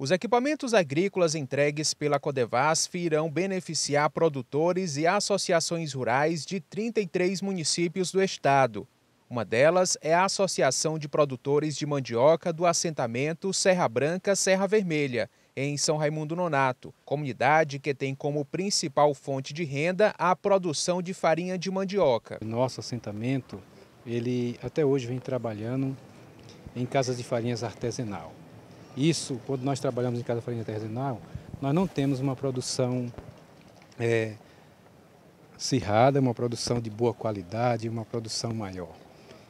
Os equipamentos agrícolas entregues pela Codevasf irão beneficiar produtores e associações rurais de 33 municípios do estado. Uma delas é a Associação de Produtores de Mandioca do assentamento Serra Branca Serra Vermelha, em São Raimundo Nonato, comunidade que tem como principal fonte de renda a produção de farinha de mandioca. Nosso assentamento, ele até hoje vem trabalhando em casas de farinhas artesanal. Isso, quando nós trabalhamos em casa farinha artesanal, nós não temos uma produção é, acirrada, uma produção de boa qualidade, uma produção maior.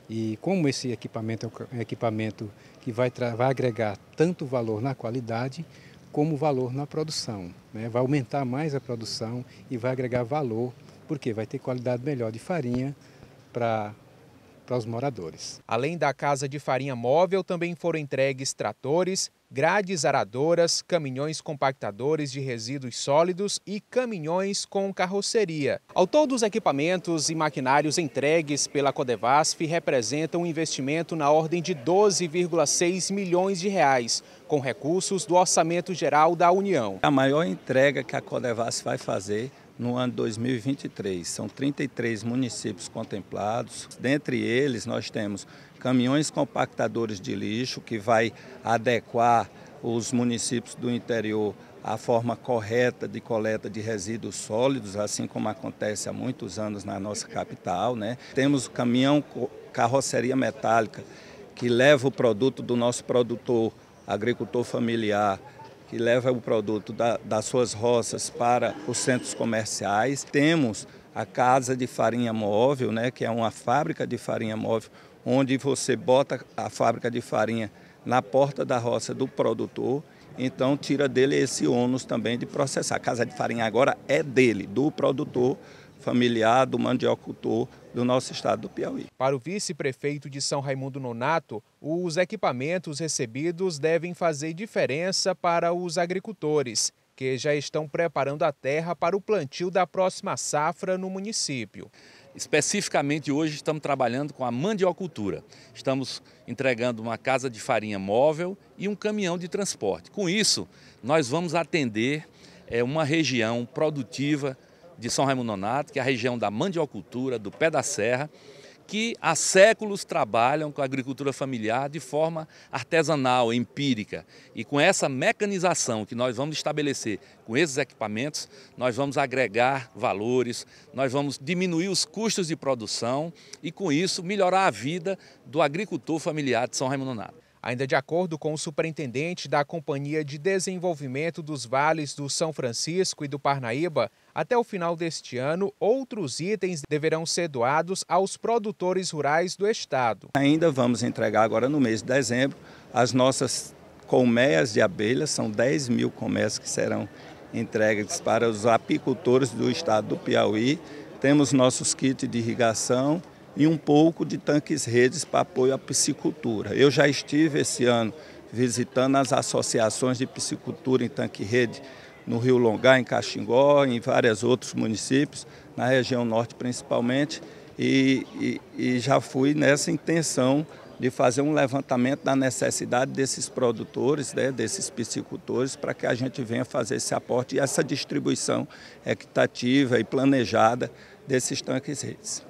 E como esse equipamento é um equipamento que vai, vai agregar tanto valor na qualidade como valor na produção, né? vai aumentar mais a produção e vai agregar valor, porque vai ter qualidade melhor de farinha para para os moradores. Além da casa de farinha móvel, também foram entregues tratores, grades aradoras, caminhões compactadores de resíduos sólidos e caminhões com carroceria. Ao todo, os equipamentos e maquinários entregues pela Codevasf representam um investimento na ordem de 12,6 milhões de reais, com recursos do Orçamento Geral da União. A maior entrega que a Codevasf vai fazer no ano 2023. São 33 municípios contemplados. Dentre eles, nós temos caminhões compactadores de lixo, que vai adequar os municípios do interior à forma correta de coleta de resíduos sólidos, assim como acontece há muitos anos na nossa capital. Né? Temos o caminhão carroceria metálica, que leva o produto do nosso produtor, agricultor familiar, que leva o produto da, das suas roças para os centros comerciais. Temos a Casa de Farinha Móvel, né, que é uma fábrica de farinha móvel, onde você bota a fábrica de farinha na porta da roça do produtor, então tira dele esse ônus também de processar. A casa de farinha agora é dele, do produtor, familiar do mandiocultor do nosso estado do Piauí. Para o vice-prefeito de São Raimundo Nonato, os equipamentos recebidos devem fazer diferença para os agricultores, que já estão preparando a terra para o plantio da próxima safra no município. Especificamente hoje estamos trabalhando com a mandiocultura. Estamos entregando uma casa de farinha móvel e um caminhão de transporte. Com isso, nós vamos atender é, uma região produtiva de São Raimundo Nonato, que é a região da mandiocultura, do pé da serra, que há séculos trabalham com a agricultura familiar de forma artesanal, empírica. E com essa mecanização que nós vamos estabelecer com esses equipamentos, nós vamos agregar valores, nós vamos diminuir os custos de produção e, com isso, melhorar a vida do agricultor familiar de São Raimundo Nonato. Ainda de acordo com o superintendente da Companhia de Desenvolvimento dos Vales do São Francisco e do Parnaíba, até o final deste ano, outros itens deverão ser doados aos produtores rurais do estado. Ainda vamos entregar agora no mês de dezembro as nossas colmeias de abelhas, são 10 mil colmeias que serão entregues para os apicultores do estado do Piauí. Temos nossos kits de irrigação e um pouco de tanques redes para apoio à piscicultura. Eu já estive esse ano visitando as associações de piscicultura em tanque rede no Rio Longá, em Caxingó, em vários outros municípios, na região norte principalmente, e, e, e já fui nessa intenção de fazer um levantamento da necessidade desses produtores, né, desses piscicultores, para que a gente venha fazer esse aporte e essa distribuição equitativa e planejada desses tanques redes.